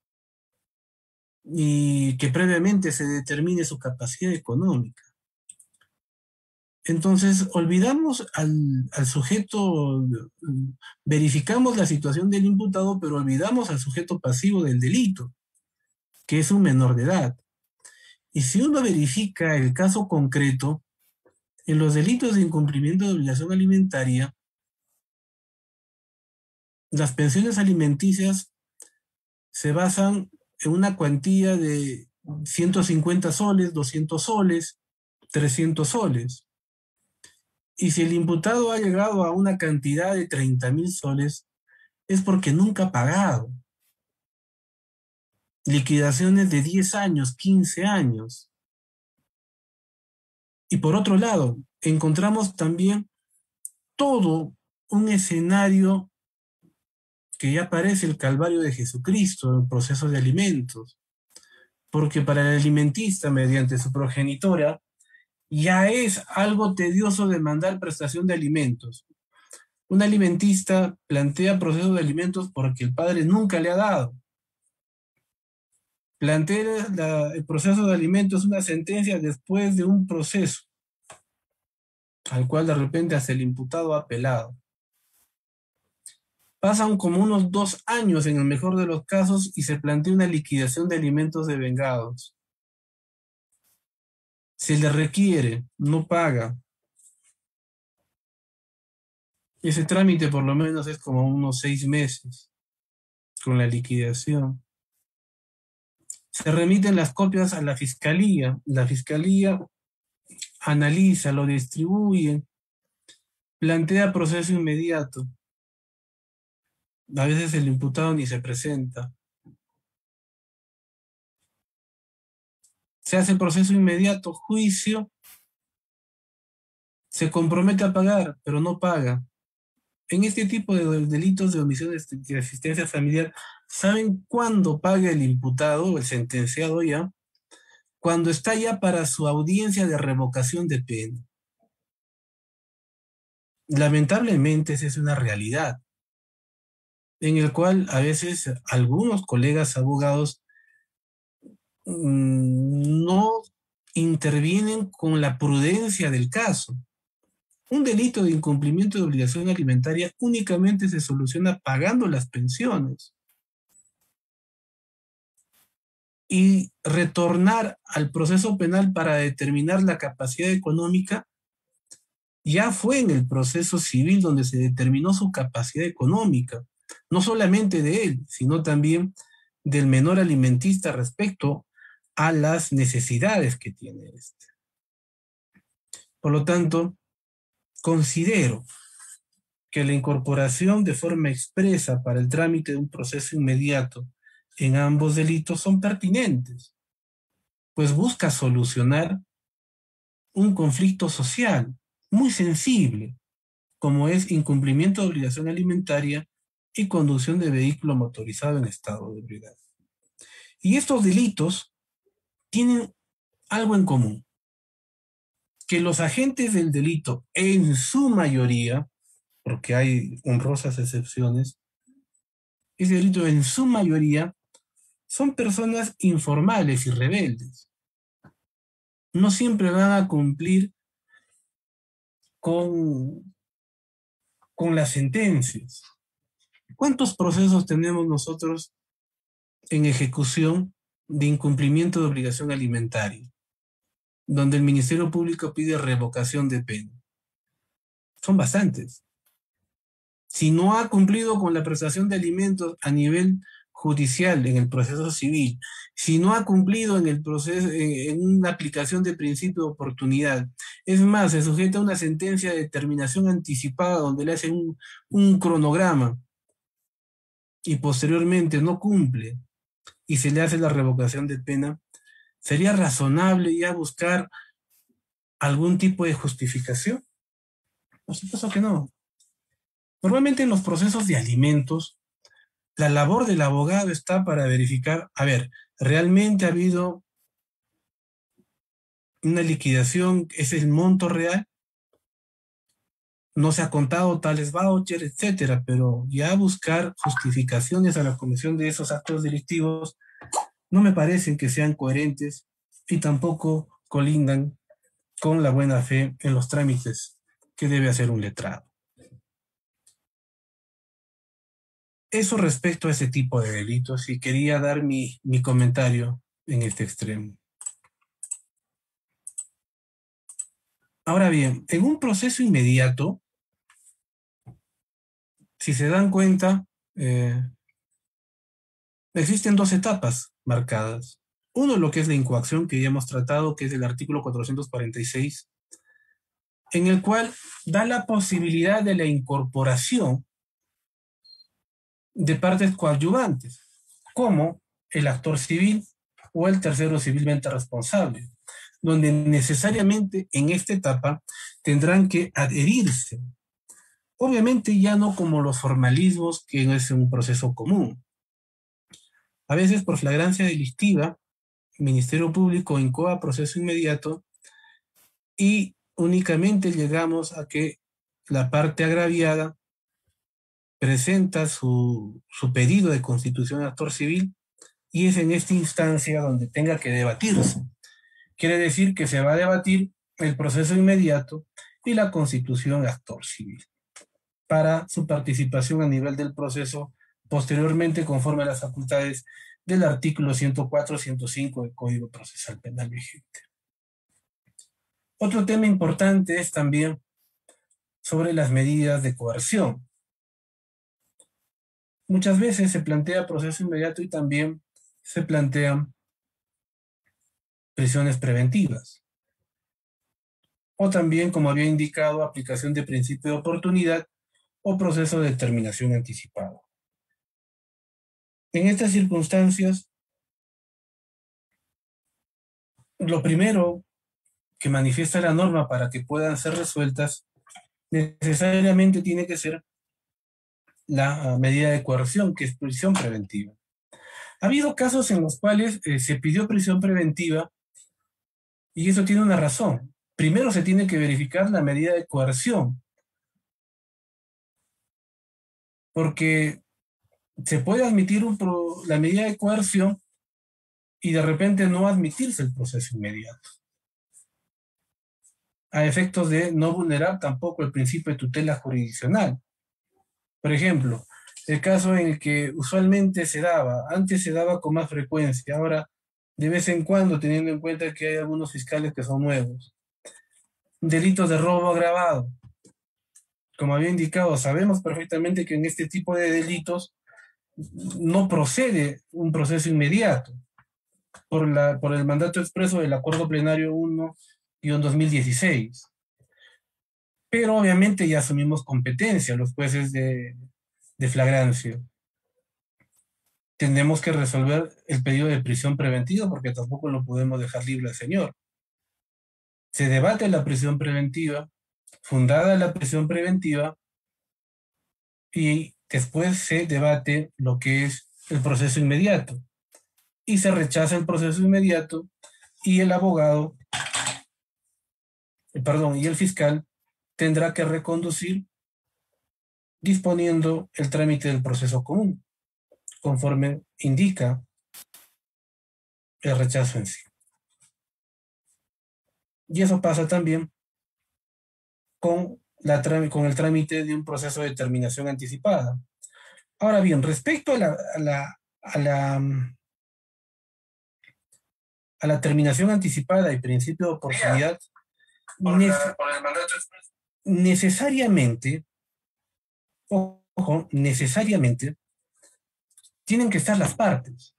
y que previamente se determine su capacidad económica. Entonces, olvidamos al, sujeto, verificamos la situación del imputado, pero olvidamos al sujeto pasivo del delito, que es un menor de edad. Y si uno verifica el caso concreto, en los delitos de incumplimiento de obligación alimentaria, las pensiones alimenticias se basan una cuantía de 150 soles, 200 soles, 300 soles. Y si el imputado ha llegado a una cantidad de 30 mil soles, es porque nunca ha pagado. Liquidaciones de 10 años, 15 años. Y por otro lado, encontramos también todo un escenario que ya parece el Calvario de Jesucristo, el proceso de alimentos. Porque para el alimentista, mediante su progenitora, ya es algo tedioso demandar prestación de alimentos. Un alimentista plantea proceso de alimentos porque el padre nunca le ha dado. Plantea el proceso de alimentos una sentencia después de un proceso al cual de repente hasta el imputado apelado. Pasan como unos dos años en el mejor de los casos y se plantea una liquidación de alimentos devengados. Se le requiere, no paga. Ese trámite por lo menos es como unos seis meses con la liquidación. Se remiten las copias a la fiscalía. La fiscalía analiza, lo distribuye, plantea proceso inmediato. A veces el imputado ni se presenta. Se hace proceso inmediato, juicio, se compromete a pagar, pero no paga. En este tipo de delitos de omisión de asistencia familiar, ¿saben cuándo paga el imputado o el sentenciado ya? Cuando está ya para su audiencia de revocación de pena. Lamentablemente esa es una realidad en el cual a veces algunos colegas abogados mm, no intervienen con la prudencia del caso. Un delito de incumplimiento de obligación alimentaria únicamente se soluciona pagando las pensiones. Y retornar al proceso penal para determinar la capacidad económica ya fue en el proceso civil donde se determinó su capacidad económica no solamente de él, sino también del menor alimentista respecto a las necesidades que tiene este. Por lo tanto, considero que la incorporación de forma expresa para el trámite de un proceso inmediato en ambos delitos son pertinentes, pues busca solucionar un conflicto social muy sensible, como es incumplimiento de obligación alimentaria y conducción de vehículo motorizado en estado de ebriedad. Y estos delitos tienen algo en común, que los agentes del delito, en su mayoría, porque hay honrosas excepciones, ese delito en su mayoría son personas informales y rebeldes. No siempre van a cumplir con, con las sentencias. ¿Cuántos procesos tenemos nosotros en ejecución de incumplimiento de obligación alimentaria, donde el Ministerio Público pide revocación de pena? Son bastantes. Si no ha cumplido con la prestación de alimentos a nivel judicial en el proceso civil, si no ha cumplido en el proceso, en, una aplicación de principio de oportunidad, es más, se sujeta a una sentencia de determinación anticipada donde le hacen un cronograma y posteriormente no cumple y se le hace la revocación de pena, sería razonable ya buscar algún tipo de justificación. Por supuesto que no. Normalmente en los procesos de alimentos, la labor del abogado está para verificar, a ver, ¿realmente ha habido una liquidación? ¿Es el monto real? No se ha contado tales vouchers, etcétera, pero ya buscar justificaciones a la comisión de esos actos delictivos no me parecen que sean coherentes y tampoco colindan con la buena fe en los trámites que debe hacer un letrado. Eso respecto a ese tipo de delitos y quería dar mi, mi comentario en este extremo. Ahora bien, en un proceso inmediato, si se dan cuenta, eh, existen dos etapas marcadas. Uno, lo que es la incoacción que ya hemos tratado, que es el artículo 446, en el cual da la posibilidad de la incorporación de partes coadyuvantes, como el actor civil o el tercero civilmente responsable, donde necesariamente en esta etapa tendrán que adherirse. Obviamente ya no como los formalismos que no es un proceso común. A veces por flagrancia delictiva, Ministerio Público incoa proceso inmediato y únicamente llegamos a que la parte agraviada presenta su, pedido de constitución de actor civil y es en esta instancia donde tenga que debatirse. Quiere decir que se va a debatir el proceso inmediato y la constitución de actor civil para su participación a nivel del proceso posteriormente conforme a las facultades del artículo 104-105 del Código Procesal Penal vigente. Otro tema importante es también sobre las medidas de coerción. Muchas veces se plantea proceso inmediato y también se plantean prisiones preventivas. O también, como había indicado, aplicación de principio de oportunidad o proceso de determinación anticipado. En estas circunstancias, lo primero que manifiesta la norma para que puedan ser resueltas necesariamente tiene que ser la medida de coerción, que es prisión preventiva. Ha habido casos en los cuales eh, se pidió prisión preventiva y eso tiene una razón. Primero se tiene que verificar la medida de coerción, porque se puede admitir la medida de coerción y de repente no admitirse el proceso inmediato. A efectos de no vulnerar tampoco el principio de tutela jurisdiccional. Por ejemplo, el caso en el que usualmente se daba, antes se daba con más frecuencia, ahora de vez en cuando, teniendo en cuenta que hay algunos fiscales que son nuevos. Delitos de robo agravado. Como había indicado, sabemos perfectamente que en este tipo de delitos no procede un proceso inmediato por, la, por el mandato expreso del Acuerdo Plenario 1-2016. Pero obviamente ya asumimos competencia los jueces de, de flagrancia. Tenemos que resolver el pedido de prisión preventiva porque tampoco lo podemos dejar libre al señor. Se debate la prisión preventiva, fundada la prisión preventiva, y después se debate lo que es el proceso inmediato. Y se rechaza el proceso inmediato y el abogado, perdón, y el fiscal tendrá que reconducir disponiendo el trámite del proceso común, conforme indica el rechazo en sí. Y eso pasa también con, la, con el trámite de un proceso de terminación anticipada. Ahora bien, respecto a la, a la, a la, a la terminación anticipada y principio de oportunidad, necesariamente ojo, necesariamente tienen que estar las partes.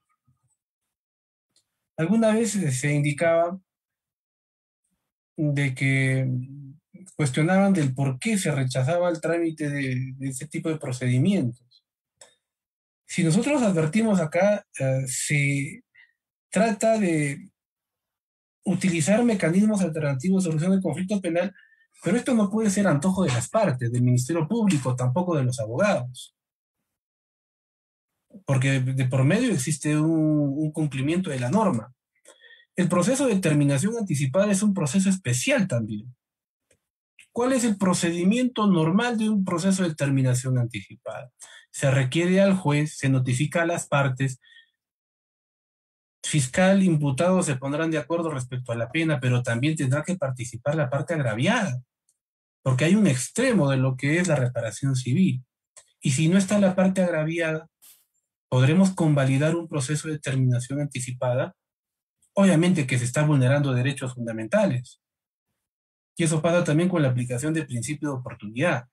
Alguna vez se indicaba de que cuestionaban del por qué se rechazaba el trámite de, ese tipo de procedimientos. Si nosotros advertimos acá, eh, se trata de utilizar mecanismos alternativos de solución del conflicto penal pero esto no puede ser antojo de las partes, del Ministerio Público, tampoco de los abogados. Porque de por medio existe un, cumplimiento de la norma. El proceso de terminación anticipada es un proceso especial también. ¿Cuál es el procedimiento normal de un proceso de terminación anticipada? Se requiere al juez, se notifica a las partes, fiscal, imputado se pondrán de acuerdo respecto a la pena, pero también tendrá que participar la parte agraviada, porque hay un extremo de lo que es la reparación civil. Y si no está la parte agraviada, podremos convalidar un proceso de terminación anticipada, obviamente que se está vulnerando derechos fundamentales. Y eso pasa también con la aplicación del principio de oportunidad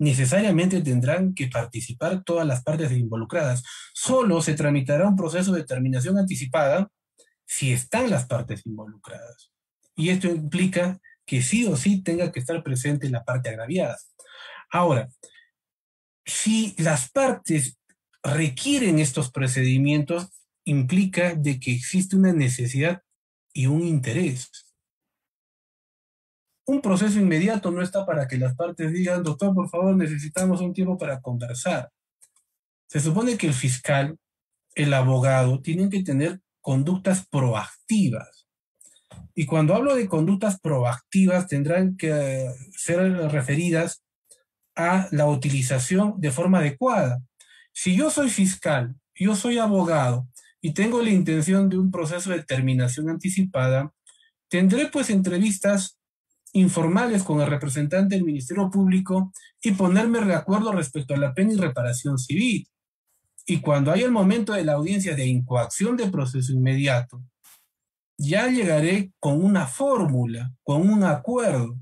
necesariamente tendrán que participar todas las partes involucradas. Solo se tramitará un proceso de terminación anticipada si están las partes involucradas. Y esto implica que sí o sí tenga que estar presente la parte agraviada. Ahora, si las partes requieren estos procedimientos, implica de que existe una necesidad y un interés un proceso inmediato no está para que las partes digan, doctor, por favor, necesitamos un tiempo para conversar. Se supone que el fiscal, el abogado, tienen que tener conductas proactivas. Y cuando hablo de conductas proactivas, tendrán que ser referidas a la utilización de forma adecuada. Si yo soy fiscal, yo soy abogado y tengo la intención de un proceso de terminación anticipada, tendré pues entrevistas informales con el representante del Ministerio Público y ponerme de acuerdo respecto a la pena y reparación civil. Y cuando haya el momento de la audiencia de incoacción de proceso inmediato, ya llegaré con una fórmula, con un acuerdo.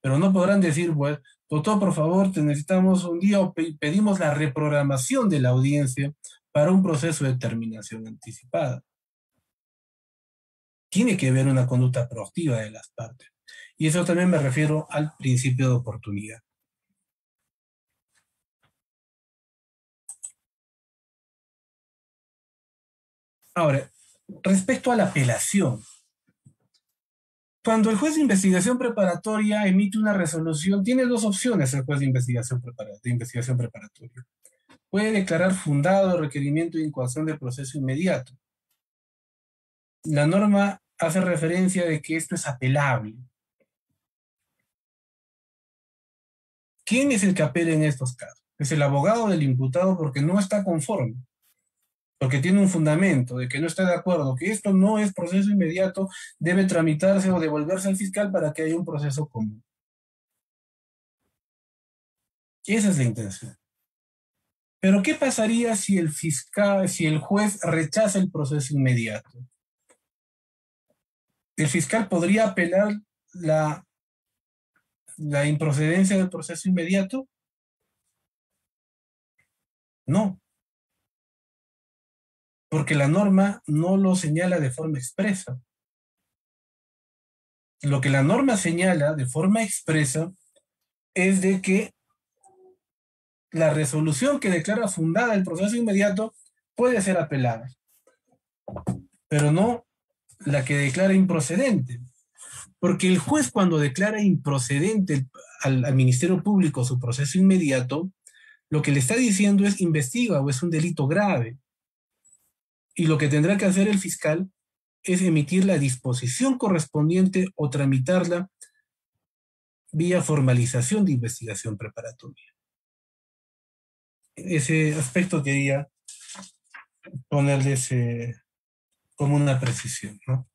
Pero no podrán decir, pues, doctor, por favor, te necesitamos un día o pedimos la reprogramación de la audiencia para un proceso de terminación anticipada. Tiene que haber una conducta proactiva de las partes. Y eso también me refiero al principio de oportunidad. Ahora, respecto a la apelación. Cuando el juez de investigación preparatoria emite una resolución, tiene dos opciones el juez de investigación, de investigación preparatoria. Puede declarar fundado el requerimiento de incoación del proceso inmediato. La norma hace referencia de que esto es apelable. ¿Quién es el que apela en estos casos? Es el abogado del imputado porque no está conforme, porque tiene un fundamento de que no está de acuerdo, que esto no es proceso inmediato, debe tramitarse o devolverse al fiscal para que haya un proceso común. Esa es la intención. Pero ¿qué pasaría si el fiscal, si el juez rechaza el proceso inmediato? El fiscal podría apelar la la improcedencia del proceso inmediato? No. Porque la norma no lo señala de forma expresa. Lo que la norma señala de forma expresa es de que la resolución que declara fundada el proceso inmediato puede ser apelada, pero no la que declara improcedente. Porque el juez cuando declara improcedente al, Ministerio Público su proceso inmediato, lo que le está diciendo es investiga o es un delito grave. Y lo que tendrá que hacer el fiscal es emitir la disposición correspondiente o tramitarla vía formalización de investigación preparatoria. Ese aspecto quería ponerles como una precisión. ¿no?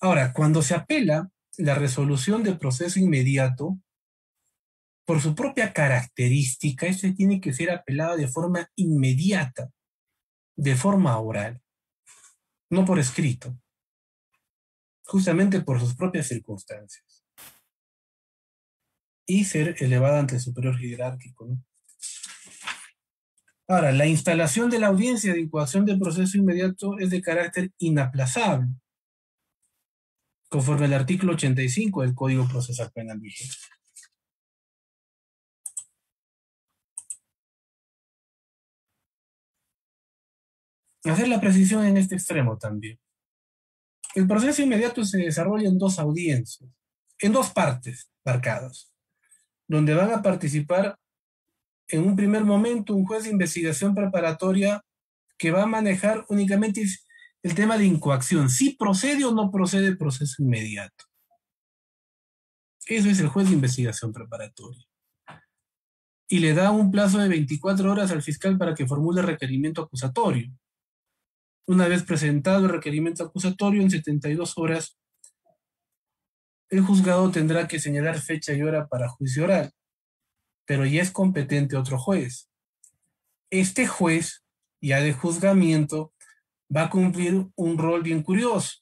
Ahora, cuando se apela la resolución del proceso inmediato, por su propia característica, este tiene que ser apelado de forma inmediata, de forma oral, no por escrito, justamente por sus propias circunstancias y ser elevada ante el superior jerárquico. Ahora, la instalación de la audiencia de incoación del proceso inmediato es de carácter inaplazable, conforme al artículo 85 del Código Procesal Penal vigente. Hacer la precisión en este extremo también. El proceso inmediato se desarrolla en dos audiencias, en dos partes marcadas donde van a participar en un primer momento un juez de investigación preparatoria que va a manejar únicamente el tema de incoacción, si procede o no procede proceso inmediato. Eso es el juez de investigación preparatoria. Y le da un plazo de 24 horas al fiscal para que formule requerimiento acusatorio. Una vez presentado el requerimiento acusatorio, en 72 horas el juzgado tendrá que señalar fecha y hora para juicio oral, pero ya es competente otro juez. Este juez, ya de juzgamiento, va a cumplir un rol bien curioso.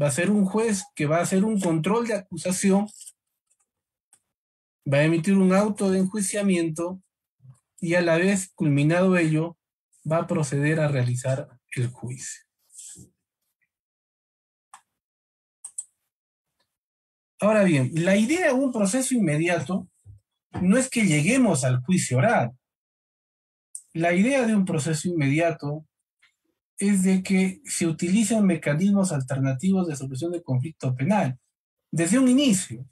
Va a ser un juez que va a hacer un control de acusación, va a emitir un auto de enjuiciamiento y a la vez, culminado ello, va a proceder a realizar el juicio. Ahora bien, la idea de un proceso inmediato no es que lleguemos al juicio oral. La idea de un proceso inmediato es de que se utilicen mecanismos alternativos de solución de conflicto penal desde un inicio.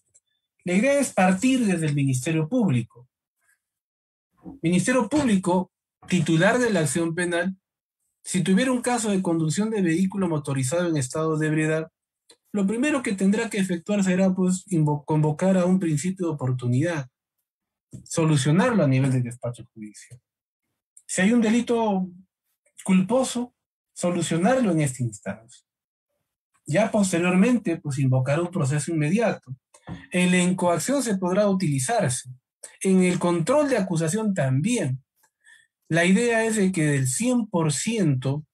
La idea es partir desde el Ministerio Público. Ministerio Público, titular de la acción penal, si tuviera un caso de conducción de vehículo motorizado en estado de ebriedad, lo primero que tendrá que efectuar será pues convocar a un principio de oportunidad, solucionarlo a nivel del despacho judicial. Si hay un delito culposo, solucionarlo en este instante. Ya posteriormente, pues invocar un proceso inmediato. En la incoacción se podrá utilizarse. En el control de acusación también. La idea es de que del 100%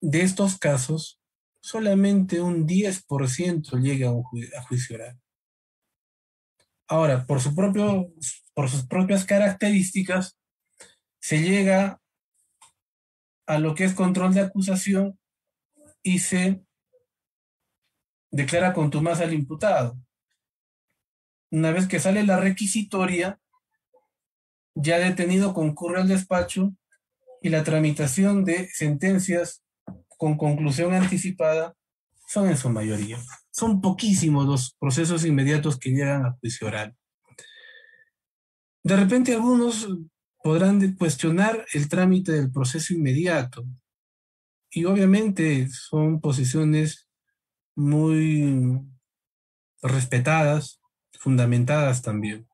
de estos casos, solamente un 10% llega a, a juicio oral. Ahora, por, su propio, por sus propias características, se llega a lo que es control de acusación y se declara contumaz al imputado. Una vez que sale la requisitoria, ya detenido concurre al despacho y la tramitación de sentencias con conclusión anticipada son en su mayoría. Son poquísimos los procesos inmediatos que llegan a juicio oral. De repente algunos podrán cuestionar el trámite del proceso inmediato. Y obviamente son posiciones muy respetadas, fundamentadas también.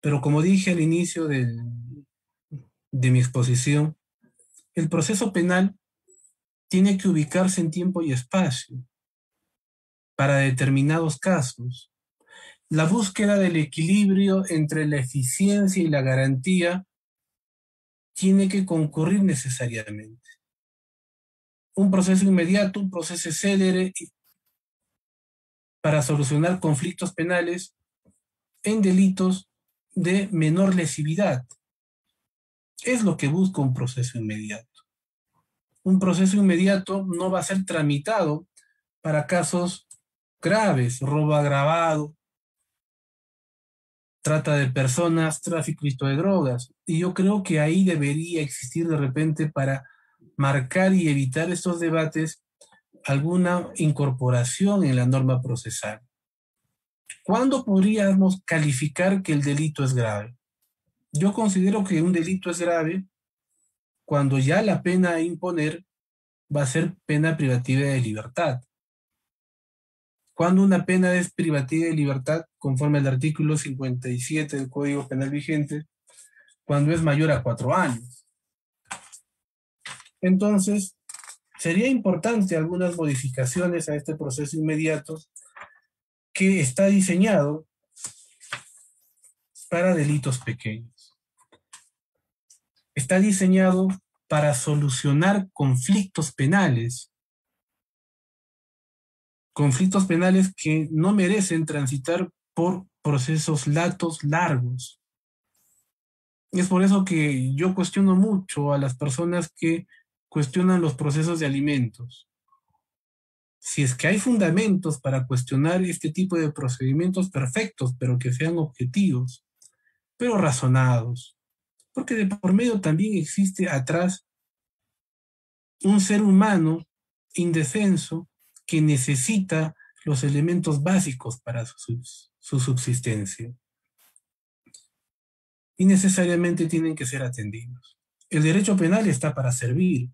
Pero como dije al inicio de, mi exposición, el proceso penal tiene que ubicarse en tiempo y espacio para determinados casos. La búsqueda del equilibrio entre la eficiencia y la garantía tiene que concurrir necesariamente. Un proceso inmediato, un proceso célere para solucionar conflictos penales en delitos de menor lesividad. Es lo que busca un proceso inmediato. Un proceso inmediato no va a ser tramitado para casos graves, robo agravado, trata de personas, tráfico de drogas. Y yo creo que ahí debería existir de repente para marcar y evitar estos debates alguna incorporación en la norma procesal. ¿Cuándo podríamos calificar que el delito es grave? Yo considero que un delito es grave cuando ya la pena a imponer va a ser pena privativa de libertad. Cuando una pena es privativa de libertad, conforme al artículo 57 del Código Penal vigente, cuando es mayor a cuatro años. Entonces, sería importante algunas modificaciones a este proceso inmediato que está diseñado para delitos pequeños. Está diseñado para solucionar conflictos penales. Conflictos penales que no merecen transitar por procesos latos largos. Es por eso que yo cuestiono mucho a las personas que cuestionan los procesos de alimentos si es que hay fundamentos para cuestionar este tipo de procedimientos perfectos, pero que sean objetivos, pero razonados. Porque de por medio también existe atrás un ser humano indefenso que necesita los elementos básicos para su, su subsistencia. Y necesariamente tienen que ser atendidos. El derecho penal está para servir,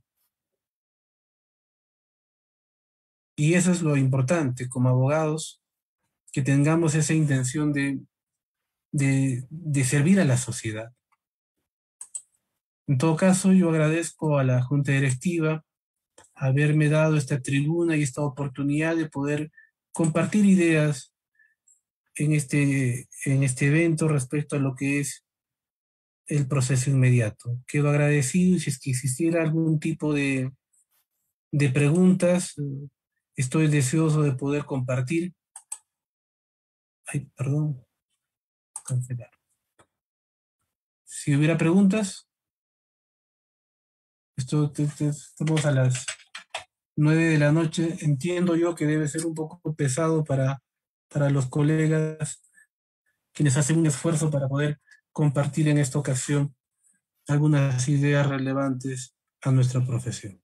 Y eso es lo importante como abogados, que tengamos esa intención de, de, servir a la sociedad. En todo caso, yo agradezco a la Junta Directiva haberme dado esta tribuna y esta oportunidad de poder compartir ideas en este, en este evento respecto a lo que es el proceso inmediato. Quedo agradecido y si es que existiera algún tipo de, de preguntas, Estoy deseoso de poder compartir. Ay, perdón. Cancelar. Si hubiera preguntas, esto, estamos a las nueve de la noche. Entiendo yo que debe ser un poco pesado para, para los colegas quienes hacen un esfuerzo para poder compartir en esta ocasión algunas ideas relevantes a nuestra profesión.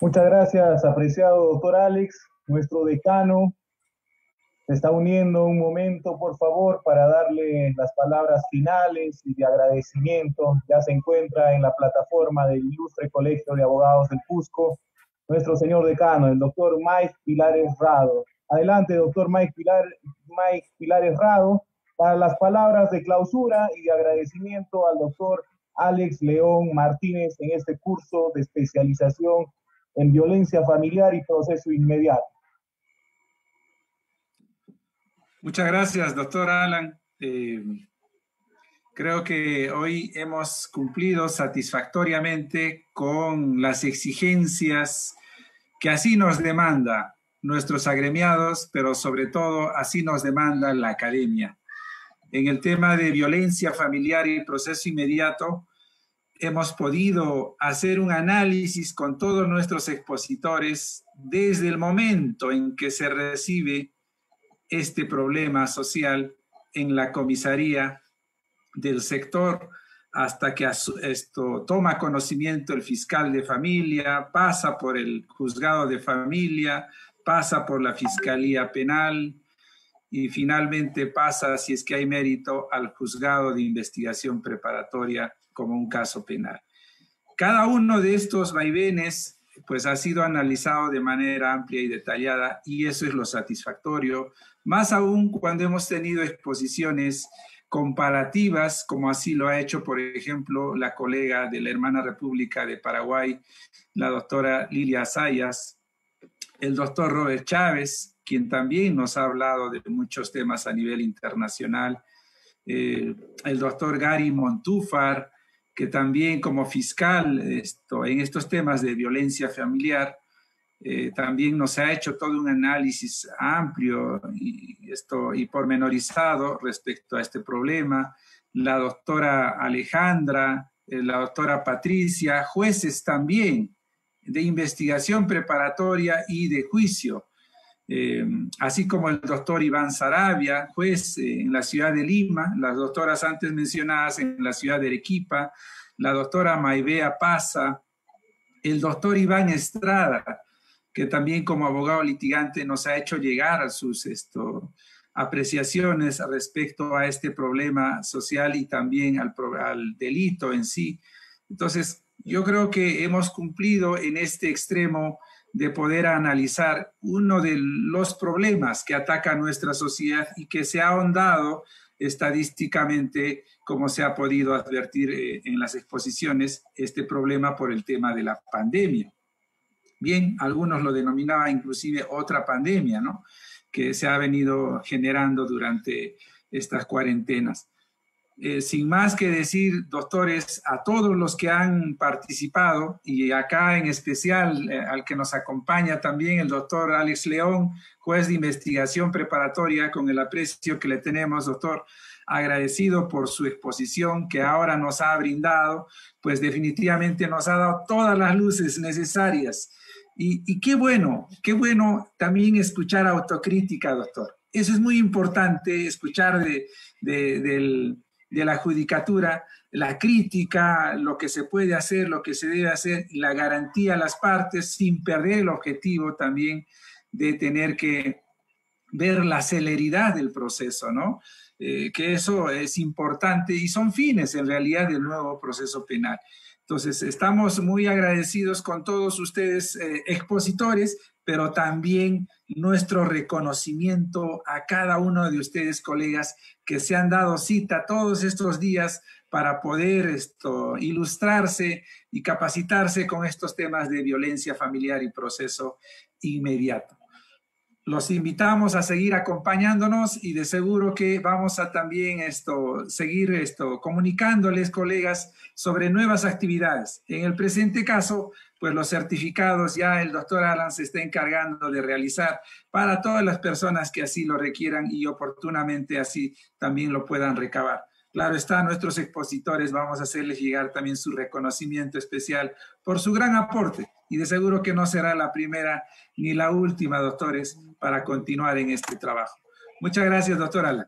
Muchas gracias, apreciado doctor Alex, nuestro decano. Se está uniendo un momento, por favor, para darle las palabras finales y de agradecimiento. Ya se encuentra en la plataforma del Ilustre Colegio de Abogados del Cusco, nuestro señor decano, el doctor Mike Pilares Rado. Adelante, doctor Mike, Pilar, Mike Pilares Rado, para las palabras de clausura y de agradecimiento al doctor Alex León Martínez en este curso de especialización en violencia familiar y proceso inmediato. Muchas gracias, doctor Alan. Eh, creo que hoy hemos cumplido satisfactoriamente con las exigencias que así nos demanda nuestros agremiados, pero sobre todo así nos demanda la academia. En el tema de violencia familiar y proceso inmediato, hemos podido hacer un análisis con todos nuestros expositores desde el momento en que se recibe este problema social en la comisaría del sector hasta que esto toma conocimiento el fiscal de familia, pasa por el juzgado de familia, pasa por la fiscalía penal y finalmente pasa, si es que hay mérito, al juzgado de investigación preparatoria como un caso penal. Cada uno de estos vaivenes pues ha sido analizado de manera amplia y detallada y eso es lo satisfactorio, más aún cuando hemos tenido exposiciones comparativas, como así lo ha hecho, por ejemplo, la colega de la hermana República de Paraguay, la doctora Lilia Sayas, el doctor Robert Chávez, quien también nos ha hablado de muchos temas a nivel internacional, eh, el doctor Gary Montúfar, que también como fiscal esto, en estos temas de violencia familiar, eh, también nos ha hecho todo un análisis amplio y, esto, y pormenorizado respecto a este problema. La doctora Alejandra, eh, la doctora Patricia, jueces también de investigación preparatoria y de juicio, eh, así como el doctor Iván Sarabia, juez en la ciudad de Lima, las doctoras antes mencionadas en la ciudad de Arequipa, la doctora Maibea Paza, el doctor Iván Estrada, que también como abogado litigante nos ha hecho llegar a sus esto, apreciaciones respecto a este problema social y también al delito en sí. Entonces, yo creo que hemos cumplido en este extremo de poder analizar uno de los problemas que ataca nuestra sociedad y que se ha ahondado estadísticamente, como se ha podido advertir eh, en las exposiciones, este problema por el tema de la pandemia. Bien, algunos lo denominaban inclusive otra pandemia, ¿no? Que se ha venido generando durante estas cuarentenas. Eh, sin más que decir, doctores, a todos los que han participado y acá en especial eh, al que nos acompaña también el doctor Alex León, juez de investigación preparatoria, con el aprecio que le tenemos, doctor, agradecido por su exposición que ahora nos ha brindado, pues definitivamente nos ha dado todas las luces necesarias. Y, qué bueno, qué bueno también escuchar autocrítica, doctor. Eso es muy importante, escuchar de, del de la judicatura, la crítica, lo que se puede hacer, lo que se debe hacer, la garantía a las partes sin perder el objetivo también de tener que ver la celeridad del proceso, ¿no? Eh, que eso es importante y son fines en realidad del nuevo proceso penal. Entonces, estamos muy agradecidos con todos ustedes, eh, expositores, pero también nuestro reconocimiento a cada uno de ustedes, colegas, que se han dado cita todos estos días para poder esto, ilustrarse y capacitarse con estos temas de violencia familiar y proceso inmediato. Los invitamos a seguir acompañándonos y de seguro que vamos a también esto, seguir esto, comunicándoles, colegas, sobre nuevas actividades. En el presente caso, pues los certificados ya el doctor Alan se está encargando de realizar para todas las personas que así lo requieran y oportunamente así también lo puedan recabar. Claro está, nuestros expositores vamos a hacerles llegar también su reconocimiento especial por su gran aporte y de seguro que no será la primera ni la última, doctores, para continuar en este trabajo. Muchas gracias, doctor Alan.